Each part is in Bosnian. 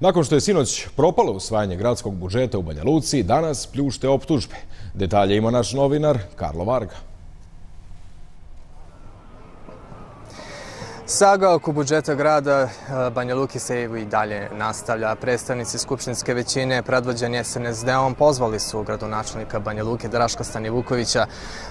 Nakon što je sinoć propalo usvajanje gradskog budžeta u Banja Luci, danas pljušte optužbe. Detalje ima naš novinar Karlo Varga. Saga oko budžeta grada eh, Banja Luki se i dalje nastavlja. Predstavnici Skupštinske većine predvođeni SNSD-om pozvali su gradonačelnika Banja Luke Draška Stanivukovića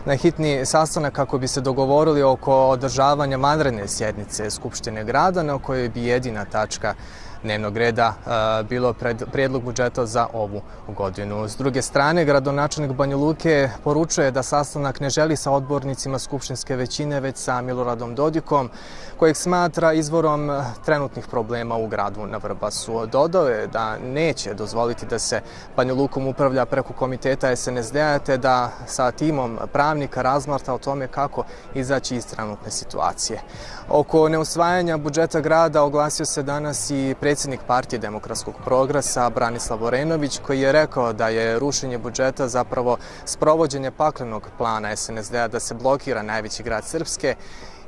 na hitni sastanak kako bi se dogovorili oko održavanja vanredne sjednice Skupštine grada na kojoj bi jedina tačka dnevnog reda e, bilo pred prijedlog budžeta za ovu godinu. S druge strane, gradonačelnik Banja Luke poručuje da sastanak ne želi sa odbornicima Skupštinske većine, već sa Miloradom Dodikom, kojeg smatra izvorom trenutnih problema u gradu na Vrbasu. Dodao je da neće dozvoliti da se Banja Lukom upravlja preko komiteta SNSD-a, te da sa timom pravnika razmarta o tome kako izaći iz trenutne situacije. Oko neusvajanja budžeta grada oglasio se danas i predsjednik predsjednik partije demokratskog progresa Branislav Vorenović koji je rekao da je rušenje budžeta zapravo sprovođenje paklenog plana SNSD-a da se blokira najveći grad Srpske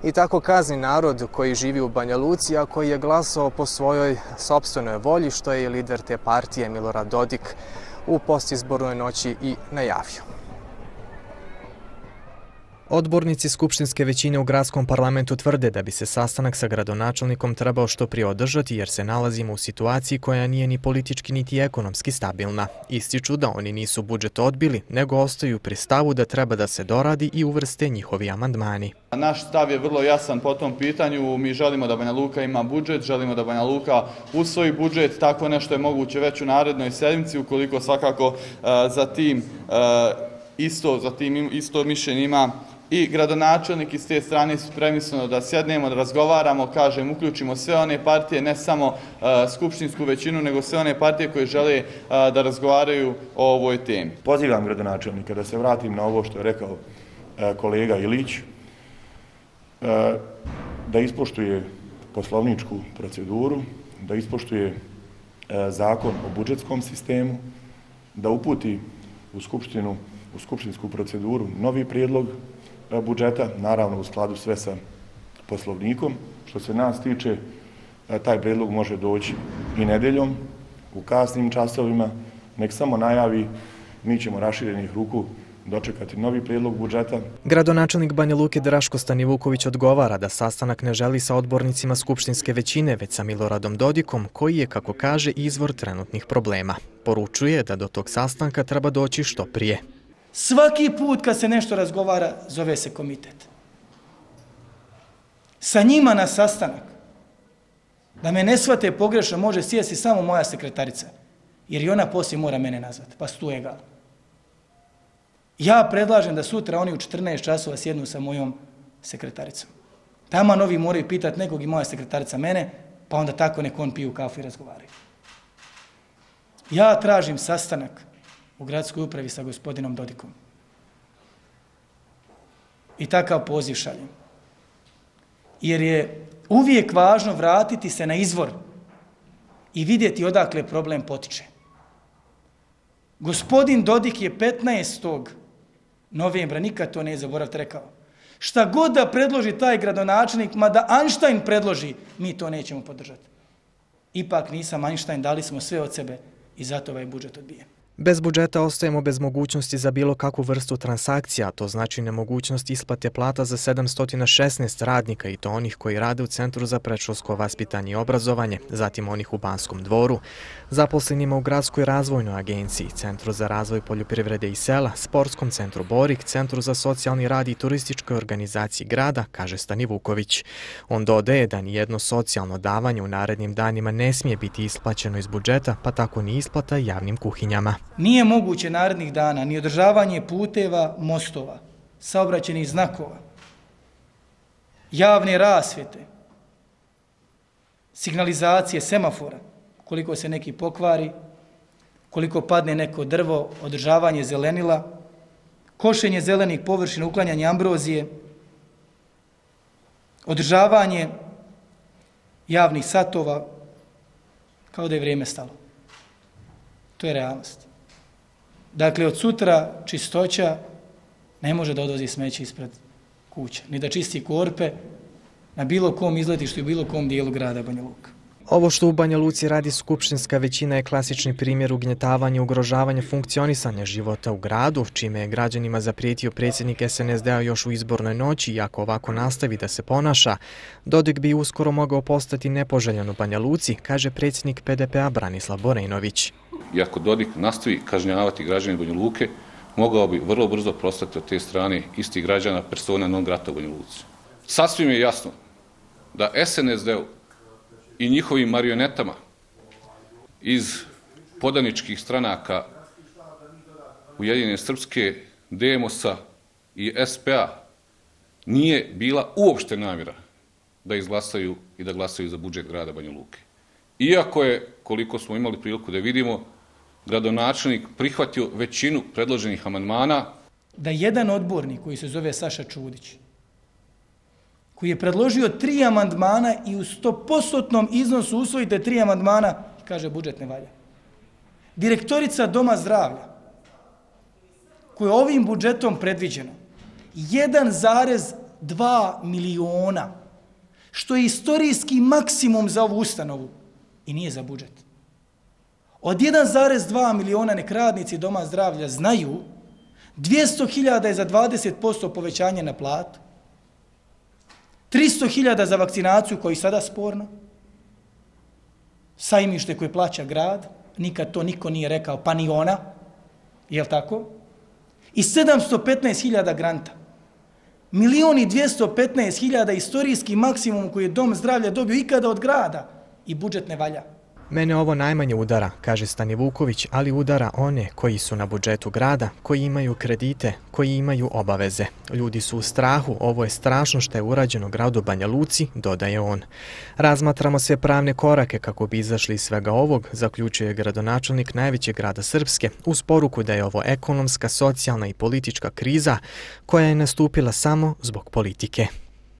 i tako kazni narod koji živi u Banja Luci, a koji je glasao po svojoj sobstvenoj volji, što je i lider te partije Milorad Dodik u postizbornoj noći i najavio. Odbornici Skupštinske većine u gradskom parlamentu tvrde da bi se sastanak sa gradonačelnikom trebao što prije održati jer se nalazimo u situaciji koja nije ni politički niti ekonomski stabilna. Ističu da oni nisu budžet odbili, nego ostaju pri stavu da treba da se doradi i uvrste njihovi amandmani. Naš stav je vrlo jasan po tom pitanju. Mi želimo da Banja Luka ima budžet, želimo da Banja Luka usvoji budžet. Tako nešto je moguće već u narednoj sedmici, ukoliko svakako e, za tim e, isto, za tim isto mišljenje ima i gradonačelnik iz te strane su premisleno da sjednemo, da razgovaramo, kažem, uključimo sve one partije, ne samo uh, skupštinsku većinu, nego sve one partije koje žele uh, da razgovaraju o ovoj temi. Pozivam gradonačelnika da se vratim na ovo što je rekao uh, kolega Ilić, da ispoštuje poslovničku proceduru, da ispoštuje zakon o budžetskom sistemu, da uputi u skupštinu, u skupštinsku proceduru novi prijedlog budžeta, naravno u skladu sve sa poslovnikom. Što se nas tiče, e, taj predlog može doći i nedeljom, u kasnim časovima, nek samo najavi, mi ćemo raširenih ruku dočekati novi prijedlog budžeta. Gradonačelnik Banja Luke Draško Stanivuković odgovara da sastanak ne želi sa odbornicima Skupštinske većine, već sa Miloradom Dodikom, koji je, kako kaže, izvor trenutnih problema. Poručuje da do tog sastanka treba doći što prije. Svaki put kad se nešto razgovara, zove se komitet. Sa njima na sastanak. Da me ne shvate pogrešno, može sjesti samo moja sekretarica. Jer i ona poslije mora mene nazvati. Pa stu egal. Ja predlažem da sutra oni u 14 časova sjednu sa mojom sekretaricom. Tama novi moraju pitati nekog i moja sekretarica mene, pa onda tako nek on piju kafu i razgovaraju. Ja tražim sastanak u gradskoj upravi sa gospodinom Dodikom. I takav poziv šaljem. Jer je uvijek važno vratiti se na izvor i vidjeti odakle problem potiče. Gospodin Dodik je 15. novembra, nikad to ne je zaboraviti, rekao. Šta god da predloži taj gradonačelnik, mada Einstein predloži, mi to nećemo podržati. Ipak nisam Einstein, dali smo sve od sebe i zato ovaj budžet odbijem. Bez budžeta ostajemo bez mogućnosti za bilo kakvu vrstu transakcija, to znači nemogućnost isplate plata za 716 radnika i to onih koji rade u Centru za predškolsko vaspitanje i obrazovanje, zatim onih u Banskom dvoru, zaposlenima u Gradskoj razvojnoj agenciji, Centru za razvoj poljoprivrede i sela, Sportskom centru Borik, Centru za socijalni rad i turističkoj organizaciji grada, kaže Stani Vuković. On dodaje da nijedno socijalno davanje u narednim danima ne smije biti isplaćeno iz budžeta, pa tako ni isplata javnim kuhinjama. Nije moguće narednih dana ni održavanje puteva, mostova, saobraćenih znakova, javne rasvjete, signalizacije semafora, koliko se neki pokvari, koliko padne neko drvo, održavanje zelenila, košenje zelenih površina, uklanjanje ambrozije, održavanje javnih satova, kao da je vrijeme stalo. To je realnost. Dakle, od sutra čistoća ne može da odvozi smeće ispred kuća, ni da čisti korpe na bilo kom izletištu i bilo kom dijelu grada Banja Luka. Ovo što u Banja Luci radi skupštinska većina je klasični primjer ugnjetavanja i ugrožavanja funkcionisanja života u gradu, čime je građanima zaprijetio predsjednik SNSD-a još u izbornoj noći i ako ovako nastavi da se ponaša, Dodik bi uskoro mogao postati nepoželjan u Banja Luci, kaže predsjednik PDP-a Branislav Borejnović. I ako Dodik nastavi kažnjavati građane Banja Luke, mogao bi vrlo brzo prostati od te strane istih građana persona non grata u Banja Luci. Sasvim je jasno da SNSD-u i njihovim marionetama iz podaničkih stranaka Ujedinjene Srpske, Demosa i SPA nije bila uopšte namjera da izglasaju i da glasaju za budžet grada Banja Luke. Iako je, koliko smo imali priliku da vidimo, gradonačelnik prihvatio većinu predloženih amandmana. Da jedan odbornik koji se zove Saša Čudić, koji je predložio tri amandmana i u stopostotnom iznosu usvojite tri amandmana, kaže budžet ne valja. Direktorica Doma zdravlja, koja je ovim budžetom predviđeno, 1,2 miliona, što je istorijski maksimum za ovu ustanovu i nije za budžet. Od 1,2 miliona nekradnici Doma zdravlja znaju 200.000 je za 20% povećanje na platu, 300.000 za vakcinaciju koji je sada sporno, sajmište koje plaća grad, nikad to niko nije rekao, pa ni ona, je li tako? I 715.000 granta. Milioni 215.000 istorijski maksimum koji je dom zdravlja dobio ikada od grada i budžet ne valja. Mene ovo najmanje udara, kaže Stani Vuković, ali udara one koji su na budžetu grada, koji imaju kredite, koji imaju obaveze. Ljudi su u strahu, ovo je strašno što je urađeno gradu Banja Luci, dodaje on. Razmatramo sve pravne korake kako bi izašli iz svega ovog, zaključuje gradonačelnik najvećeg grada Srpske, uz poruku da je ovo ekonomska, socijalna i politička kriza koja je nastupila samo zbog politike.